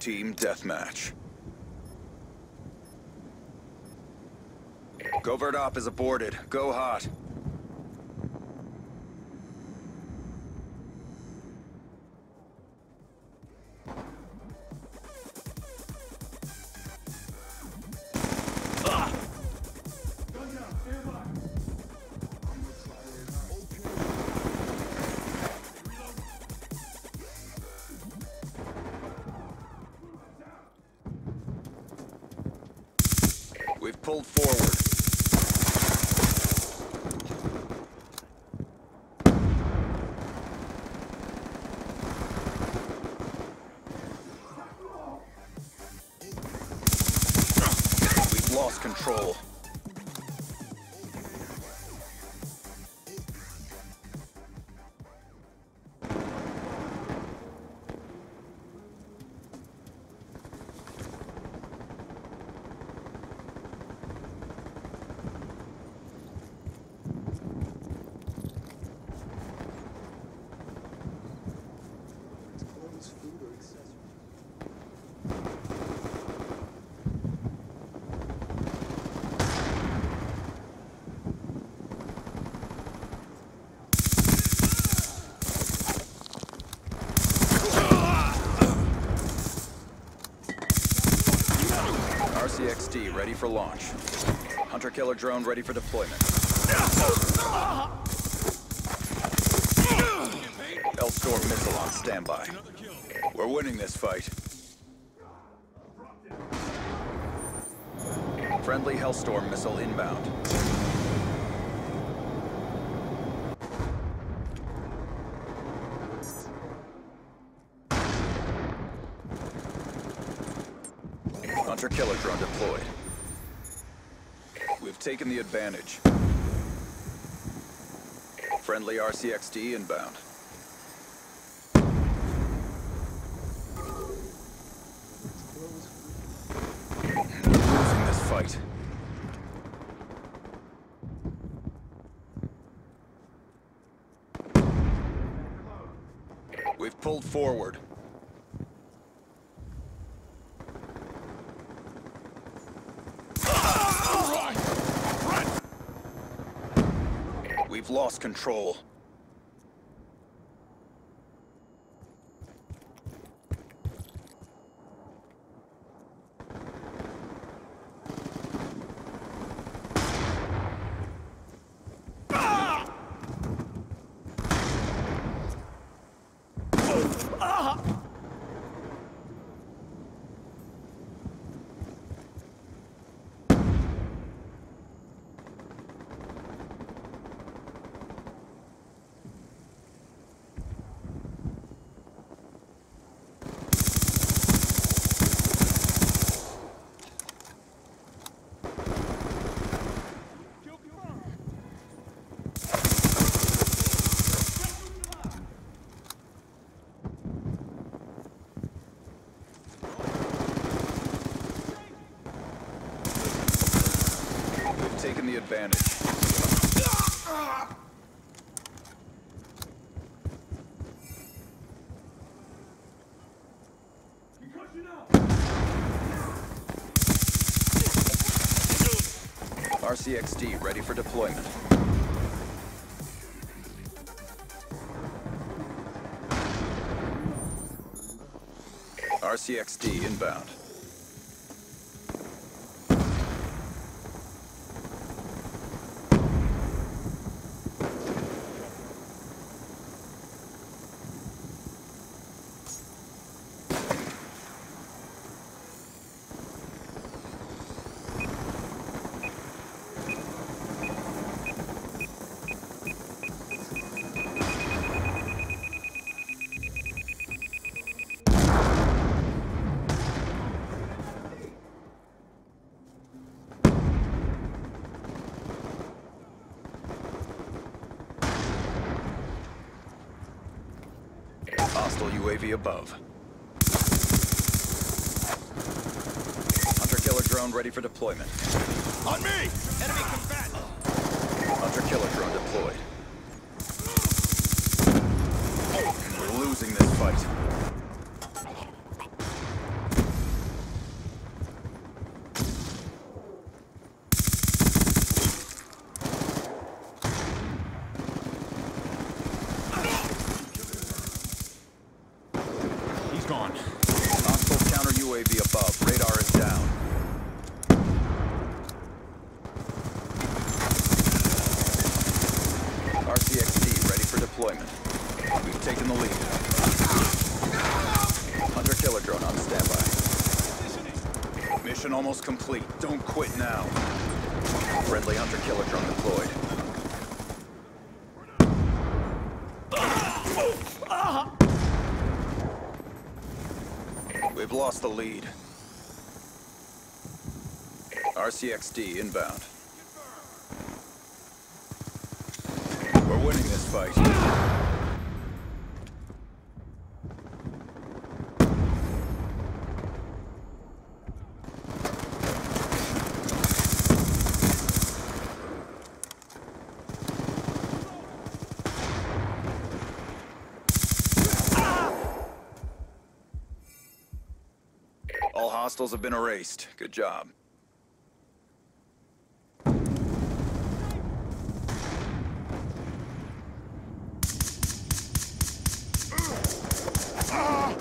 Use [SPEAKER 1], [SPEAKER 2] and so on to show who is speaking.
[SPEAKER 1] Team Deathmatch. Covert Op is aborted. Go hot. Control. Ready for launch. Hunter-killer drone ready for deployment. Hellstorm missile on standby. We're winning this fight. Friendly Hellstorm missile inbound. Hunter-killer drone deployed. We've taken the advantage. Friendly RCXD inbound. Losing this fight. We've pulled forward. We've lost control. Taken the advantage. RCXD ready for deployment. RCXD inbound. Hostile UAV above. Hunter-killer drone ready for deployment.
[SPEAKER 2] On me! Enemy combatant!
[SPEAKER 1] Hunter-killer drone deployed. We're losing this fight. UAV above. Radar is down. RCXD ready for deployment. We've taken the lead. Hunter killer drone on standby. Mission almost complete. Don't quit now. Friendly hunter killer drone deployed. Lost the lead. RCXD inbound. We're winning this fight. All hostiles have been erased. Good job. Ah!